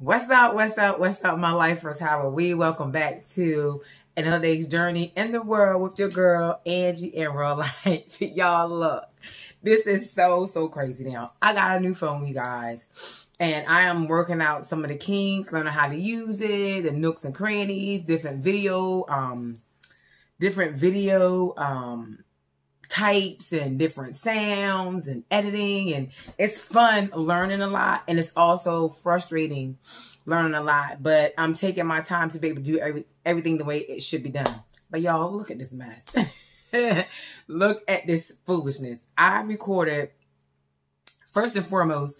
What's up? What's up? What's up, my lifers? How are we? Welcome back to another day's journey in the world with your girl Angie in real life. Y'all look, this is so so crazy now. I got a new phone, you guys, and I am working out some of the kinks, learning how to use it, the nooks and crannies, different video, um, different video, um types and different sounds and editing and it's fun learning a lot and it's also frustrating learning a lot but i'm taking my time to be able to do every, everything the way it should be done but y'all look at this mess look at this foolishness i recorded first and foremost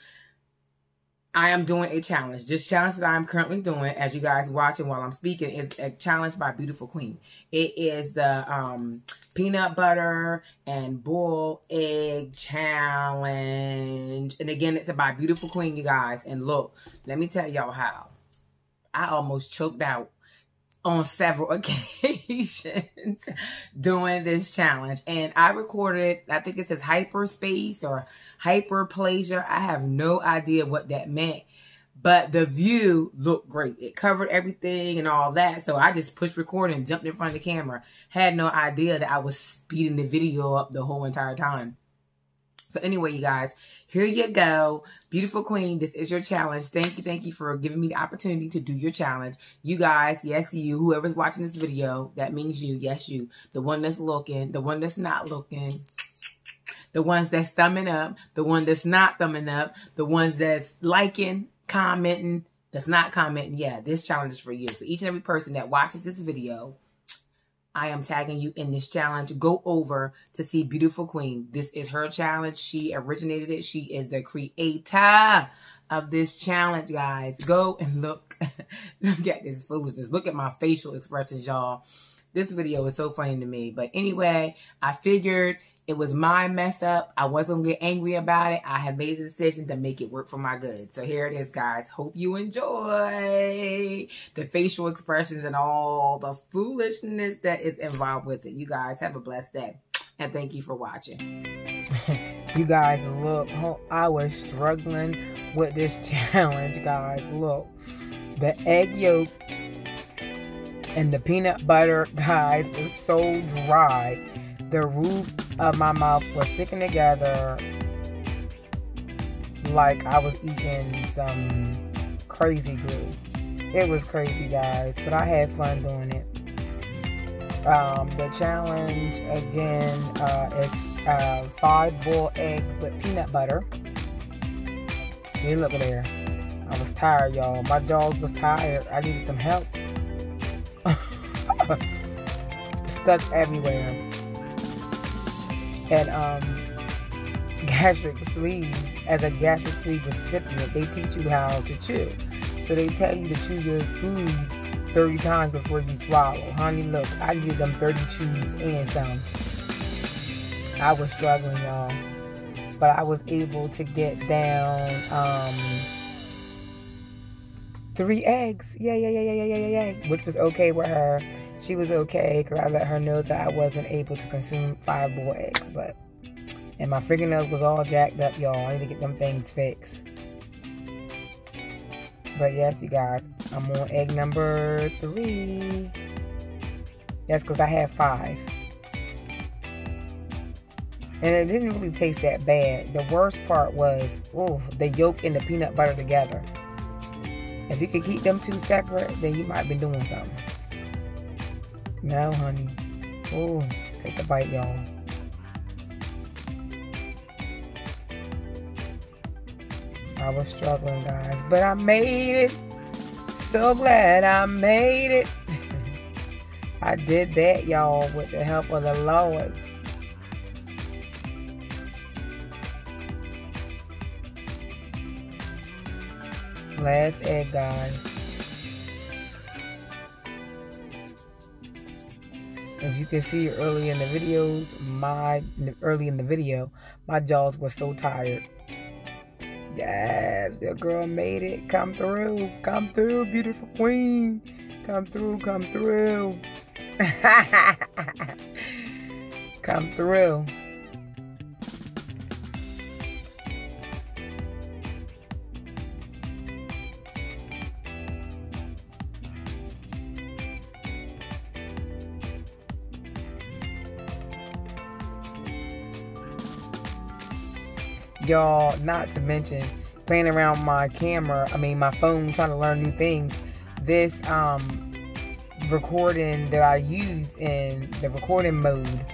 I am doing a challenge. This challenge that I'm currently doing, as you guys watching while I'm speaking, is a challenge by Beautiful Queen. It is the um, peanut butter and boiled egg challenge. And again, it's by Beautiful Queen, you guys. And look, let me tell y'all how. I almost choked out on several occasions doing this challenge. And I recorded, I think it says hyperspace or hyperplasia. I have no idea what that meant. But the view looked great. It covered everything and all that. So I just pushed record and jumped in front of the camera. Had no idea that I was speeding the video up the whole entire time. So anyway, you guys, here you go. Beautiful queen, this is your challenge. Thank you, thank you for giving me the opportunity to do your challenge. You guys, yes, you, whoever's watching this video, that means you, yes, you. The one that's looking, the one that's not looking, the ones that's thumbing up, the one that's not thumbing up, the ones that's liking, commenting, that's not commenting. Yeah, this challenge is for you. So each and every person that watches this video, I am tagging you in this challenge. Go over to see Beautiful Queen. This is her challenge. She originated it. She is the creator of this challenge, guys. Go and look. look at this foolishness. Look at my facial expressions, y'all. This video is so funny to me. But anyway, I figured it was my mess up. I wasn't get angry about it. I have made a decision to make it work for my good. So here it is, guys. Hope you enjoy the facial expressions and all the foolishness that is involved with it. You guys have a blessed day. And thank you for watching. you guys, look. Oh, I was struggling with this challenge, guys. Look. The egg yolk and the peanut butter, guys, was so dry. The roof of my mouth was sticking together like I was eating some crazy glue. It was crazy, guys, but I had fun doing it. Um, the challenge again uh, is uh, five boiled eggs with peanut butter. See, look there. I was tired, y'all. My jaws was tired. I needed some help. Stuck everywhere and um, gastric sleeve, as a gastric sleeve recipient, they teach you how to chew. So they tell you to chew your food 30 times before you swallow. Honey, look, I did them 30 chews and some. I was struggling, y'all. But I was able to get down um, three eggs. Yeah, yeah, yeah, yeah, yeah, yeah, yeah. Which was okay with her she was okay because I let her know that I wasn't able to consume five boiled eggs. But and my fingernails was all jacked up, y'all. I need to get them things fixed. But yes, you guys, I'm on egg number three. That's because I had five. And it didn't really taste that bad. The worst part was, oh, the yolk and the peanut butter together. If you could keep them two separate, then you might be doing something. No, honey. Oh, take a bite, y'all. I was struggling, guys, but I made it. So glad I made it. I did that, y'all, with the help of the Lord. Last egg, guys. If you can see early in the videos, my early in the video, my jaws were so tired. Yes, your girl made it. Come through. Come through, beautiful queen. Come through, come through. come through. Y'all, not to mention playing around my camera, I mean my phone, trying to learn new things. This um, recording that I used in the recording mode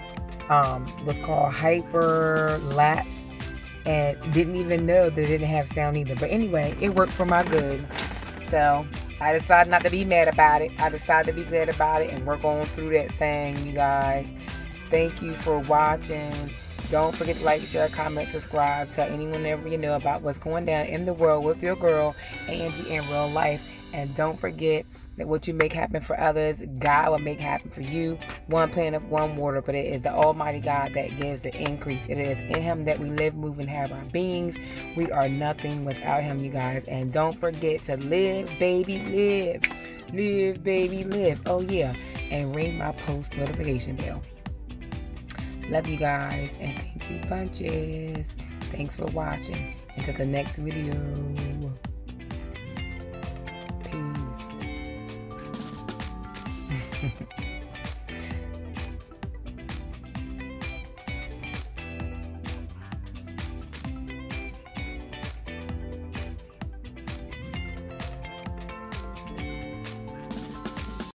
um, was called Hyper Lapse and didn't even know that it didn't have sound either. But anyway, it worked for my good. So I decided not to be mad about it. I decided to be glad about it and work on through that thing, you guys. Thank you for watching. Don't forget to like, share, comment, subscribe. Tell anyone ever you know about what's going down in the world with your girl, Angie, in real life. And don't forget that what you make happen for others, God will make happen for you. One planet, one water, but it is the Almighty God that gives the increase. It is in Him that we live, move, and have our beings. We are nothing without Him, you guys. And don't forget to live, baby, live. Live, baby, live. Oh, yeah. And ring my post notification bell. Love you guys and thank you bunches. Thanks for watching. Until the next video. Peace.